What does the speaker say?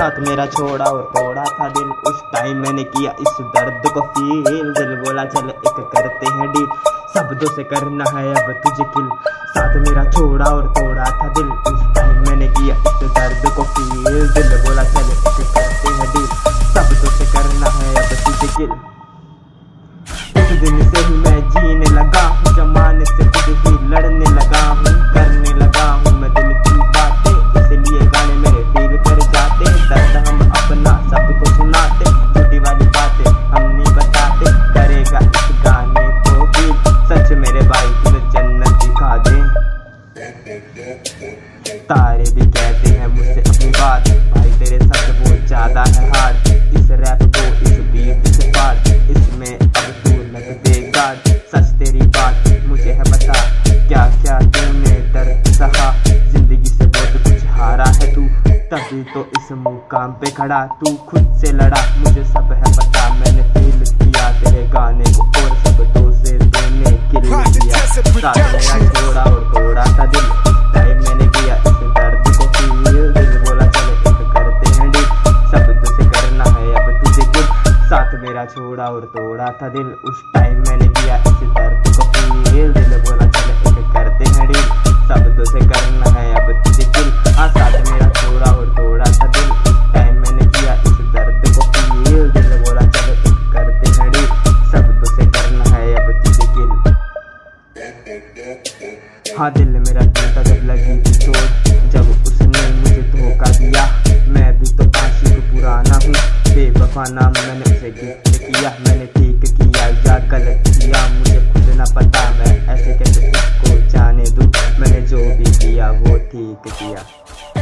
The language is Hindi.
साथ मेरा छोड़ा और तोड़ा था दिल। उस टाइम मैंने किया इस दर्द को फील दिल बोला, चल एक करते हैं डील शब्दों से करना है अब तुझे किल साथ मेरा छोड़ा और तोड़ा था दिल। उस टाइम मैंने किया इस दर्द को फील दिल बोला, चल एक करते हैं डील शब्दों से करना है अब तुझे किल उस दिन से ही मैं जीने लगा हूँ। जमाने से खुद ही लड़ने लगा हूँ। तारे भी कहते हैं मुझसे अपनी बात। भाई तेरे शब्द बहुत ज़्यादा है हार्ड। इस रैप को इस बीट से पार। इसमें अब तू लग दे गार्ड सच तेरी बात मुझे है बता। क्या क्या तूने दर्द सहा? ज़िंदगी से बहुत कुछ हारा है तू। तभी तो इस मुकाम पे खड़ा। तू खुद से लड़ा। मुझे सब है पता। मैंने फील किया तेरे गाने को और सब तो से किल किया। साथ मेरा छोड़ा और तोड़ा था दिल। मेरा छोड़ा और तोड़ा था दिल। उस टाइम मैंने किया इस दर्द को फील दिल बोला, चले एक करते हैं डील। शब्द से करना है अब तुझे दिल। हाँ साथ मेरा छोड़ा और तोड़ा था दिल। उस टाइम मैंने किया इस दर्द को फील दिल बोला, चले एक करते हैं डील। शब्द से करना है अब तुझे दिल। हाँ दिल मेरा टूटा बेबाना मैंने उसे गिफ्ट किया, मैंने ठीक किया, या गलत किया, मुझे खुद ना पता, मैं ऐसे कैसे इसको जाने दूँ? मैंने जो भी किया, वो ठीक किया।